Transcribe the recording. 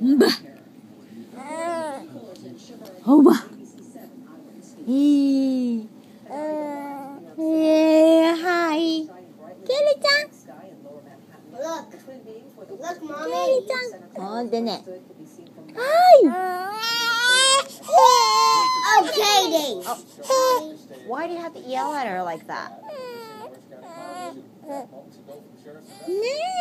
Bah. Oh, bah. Hey. Hey, hi. Kitty chan. Look. Look, mommy. Kelly-chan. Oh, dene. Hi. Oh, Katie. Why do you have to yell at her like that?